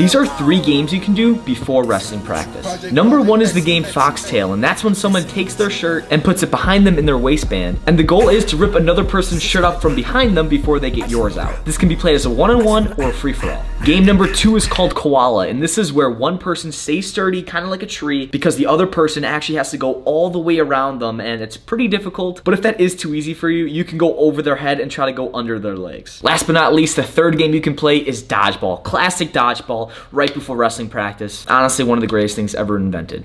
These are three games you can do before wrestling practice. Number one is the game Foxtail, and that's when someone takes their shirt and puts it behind them in their waistband. And the goal is to rip another person's shirt up from behind them before they get yours out. This can be played as a one-on-one -on -one or a free-for-all. Game number two is called Koala, and this is where one person stays sturdy, kind of like a tree, because the other person actually has to go all the way around them, and it's pretty difficult. But if that is too easy for you, you can go over their head and try to go under their legs. Last but not least, the third game you can play is dodgeball. Classic dodgeball right before wrestling practice. Honestly, one of the greatest things ever invented.